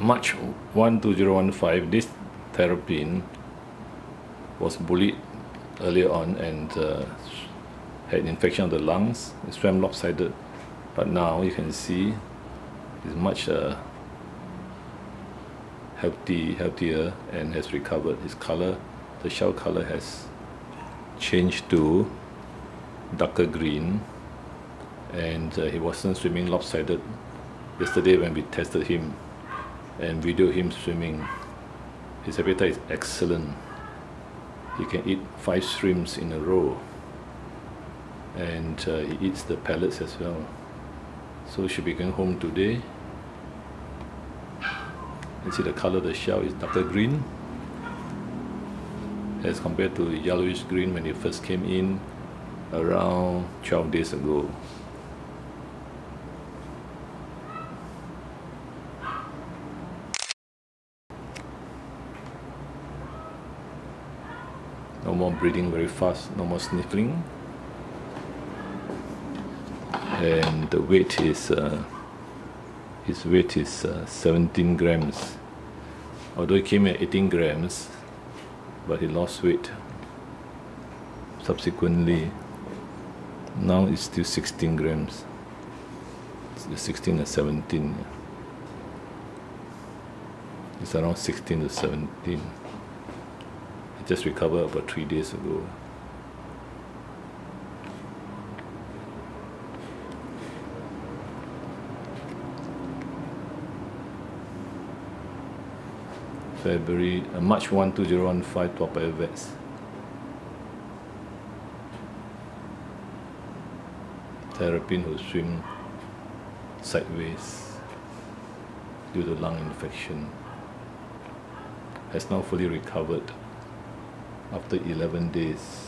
March 1 2015, this terrapin was bullied earlier on and uh, had infection of the lungs, it swam lopsided. But now you can see it's much uh, healthy, healthier and has recovered. His color, the shell color has changed to darker green and uh, he wasn't swimming lopsided yesterday when we tested him and videoed him swimming. His appetite is excellent. He can eat five shrimps in a row and uh, he eats the pellets as well. So he should be going home today. You see the color of the shell is darker green as compared to yellowish green when he first came in around 12 days ago. No more breathing very fast, no more sniffling. And the weight is, uh, his weight is uh, 17 grams. Although he came at 18 grams, but he lost weight subsequently. Now it's still 16 grams. It's 16 and 17. It's around 16 to 17 just recovered about three days ago. February, uh, March 1, 2015, Toa Payoh Vets. Terrapin who swim sideways due to lung infection has now fully recovered after 11 days